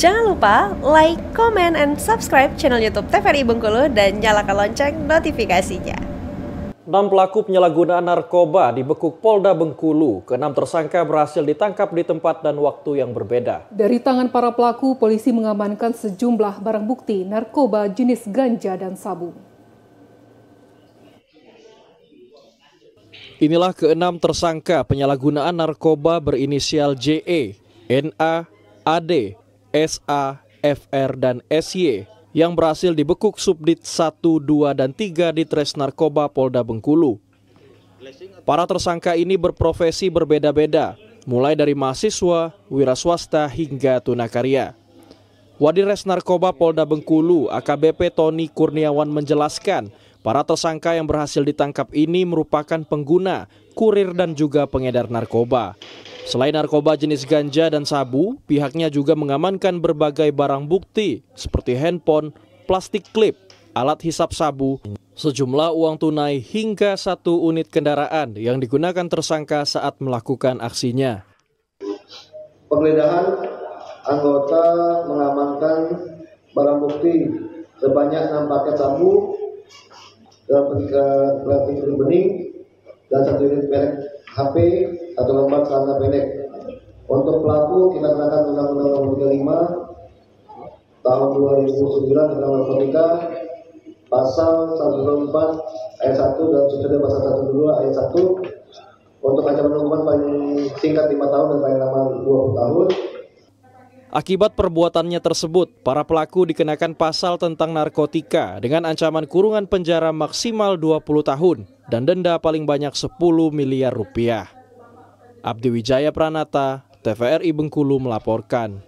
Jangan lupa like, comment, and subscribe channel YouTube TVRI Bengkulu dan nyalakan lonceng notifikasinya. Enam pelaku penyalahgunaan narkoba dibekuk Polda Bengkulu. Keenam tersangka berhasil ditangkap di tempat dan waktu yang berbeda. Dari tangan para pelaku, polisi mengamankan sejumlah barang bukti narkoba jenis ganja dan sabu. Inilah keenam tersangka penyalahgunaan narkoba berinisial JE, NA, AD, SA, FR, dan SY yang berhasil dibekuk Subdit 1, 2, dan 3 di Tres Narkoba Polda Bengkulu. Para tersangka ini berprofesi berbeda-beda, mulai dari mahasiswa, wira swasta, hingga tunakarya. Wadires Narkoba Polda Bengkulu, AKBP Tony Kurniawan menjelaskan, Para tersangka yang berhasil ditangkap ini merupakan pengguna, kurir dan juga pengedar narkoba. Selain narkoba jenis ganja dan sabu, pihaknya juga mengamankan berbagai barang bukti seperti handphone, plastik klip, alat hisap sabu, sejumlah uang tunai hingga satu unit kendaraan yang digunakan tersangka saat melakukan aksinya. Penggeledahan anggota mengamankan barang bukti sebanyak 6 paket sabu dalam plastik bening dan satu unit merek HP atau lembar celana pendek. Untuk pelaku kita kenakan Undang-Undang Nomor 35 tahun 2009 tentang narkotika pasal 104 ayat 1 dan subsidi pasal 122 ayat 1 untuk ancaman hukuman paling singkat 5 tahun dan paling lama 20 tahun. Akibat perbuatannya tersebut, para pelaku dikenakan pasal tentang narkotika dengan ancaman kurungan penjara maksimal 20 tahun dan denda paling banyak 10 miliar rupiah. Abdi Wijaya Pranata, TVRI Bengkulu melaporkan.